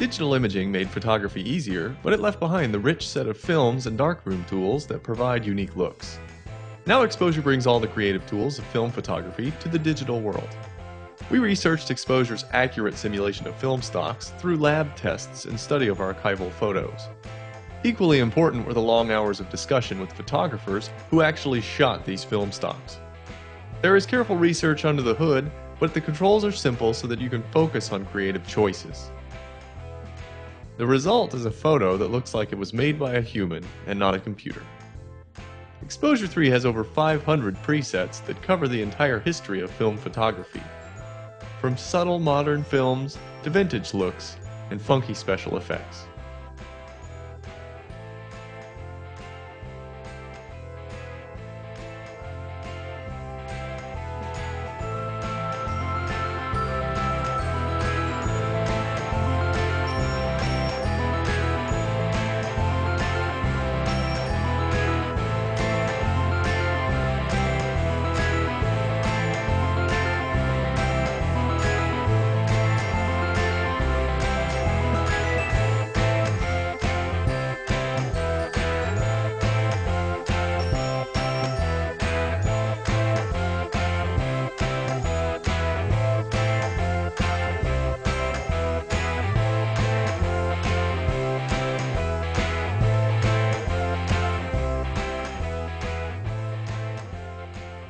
Digital imaging made photography easier, but it left behind the rich set of films and darkroom tools that provide unique looks. Now Exposure brings all the creative tools of film photography to the digital world. We researched Exposure's accurate simulation of film stocks through lab tests and study of archival photos. Equally important were the long hours of discussion with photographers who actually shot these film stocks. There is careful research under the hood, but the controls are simple so that you can focus on creative choices. The result is a photo that looks like it was made by a human and not a computer. Exposure 3 has over 500 presets that cover the entire history of film photography. From subtle modern films to vintage looks and funky special effects.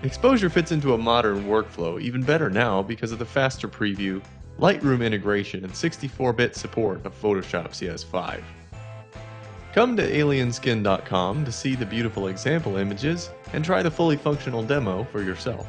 Exposure fits into a modern workflow even better now because of the faster preview, Lightroom integration, and 64-bit support of Photoshop CS5. Come to alienskin.com to see the beautiful example images and try the fully functional demo for yourself.